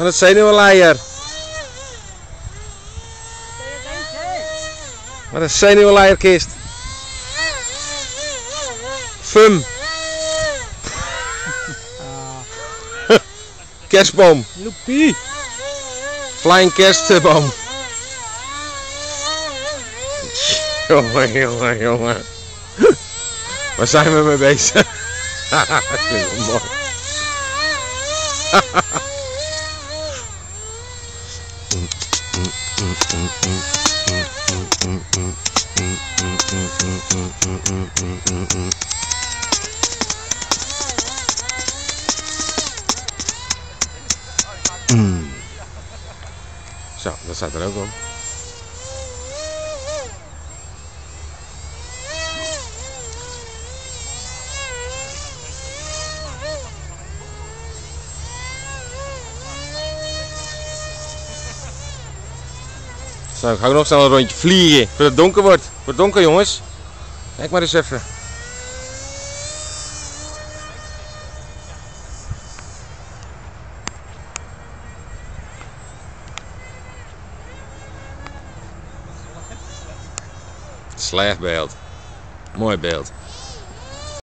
Wat een zenuwenleier. Wat een zenuwenleierkist. Fum. Kerstboom. Flying kerstboom. Jongen, jongen, jongen. Waar zijn we mee bezig? Dat wel mooi. Zo, dat staat er ook op. Ik ga nog snel een rondje vliegen voordat het donker wordt. Het wordt donker jongens. Kijk maar eens even. Slecht beeld. Mooi beeld.